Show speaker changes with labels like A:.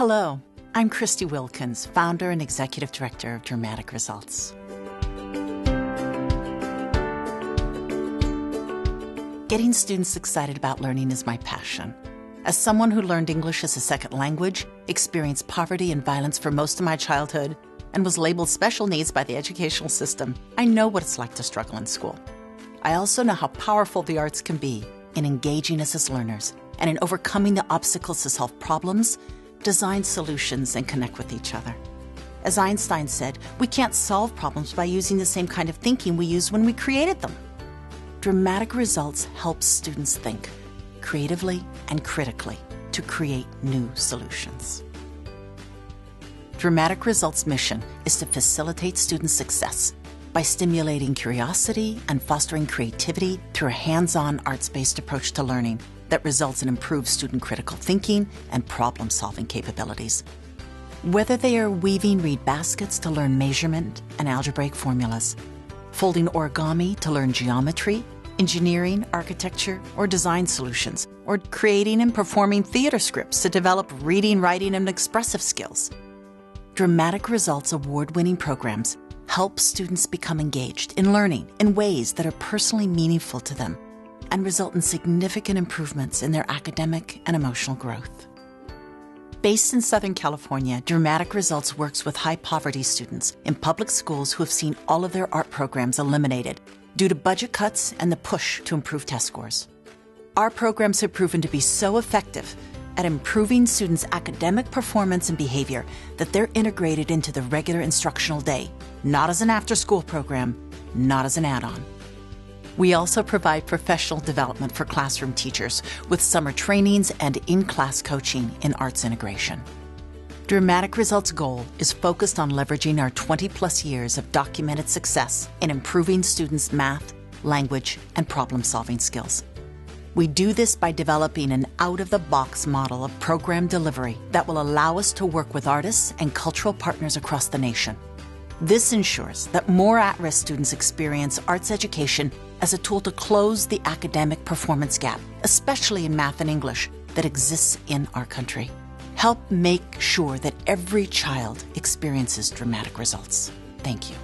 A: Hello, I'm Christy Wilkins, founder and executive director of Dramatic Results. Getting students excited about learning is my passion. As someone who learned English as a second language, experienced poverty and violence for most of my childhood, and was labeled special needs by the educational system, I know what it's like to struggle in school. I also know how powerful the arts can be in engaging us as learners and in overcoming the obstacles to solve problems, design solutions, and connect with each other. As Einstein said, we can't solve problems by using the same kind of thinking we used when we created them. Dramatic results help students think creatively and critically to create new solutions. Dramatic Results' mission is to facilitate student success by stimulating curiosity and fostering creativity through a hands on arts based approach to learning that results in improved student critical thinking and problem solving capabilities. Whether they are weaving reed baskets to learn measurement and algebraic formulas, folding origami to learn geometry, engineering, architecture, or design solutions, or creating and performing theater scripts to develop reading, writing, and expressive skills. Dramatic Results award winning programs help students become engaged in learning in ways that are personally meaningful to them and result in significant improvements in their academic and emotional growth. Based in Southern California, Dramatic Results works with high poverty students in public schools who have seen all of their art programs eliminated due to budget cuts and the push to improve test scores. Our programs have proven to be so effective at improving students' academic performance and behavior that they're integrated into the regular instructional day, not as an after school program, not as an add on. We also provide professional development for classroom teachers with summer trainings and in class coaching in arts integration. Dramatic Results' goal is focused on leveraging our 20 plus years of documented success in improving students' math, language, and problem solving skills. We do this by developing an out of the box model of program delivery that will allow us to work with artists and cultural partners across the nation. This ensures that more at risk students experience arts education as a tool to close the academic performance gap, especially in math and English, that exists in our country. Help make sure that every child experiences dramatic results. Thank you.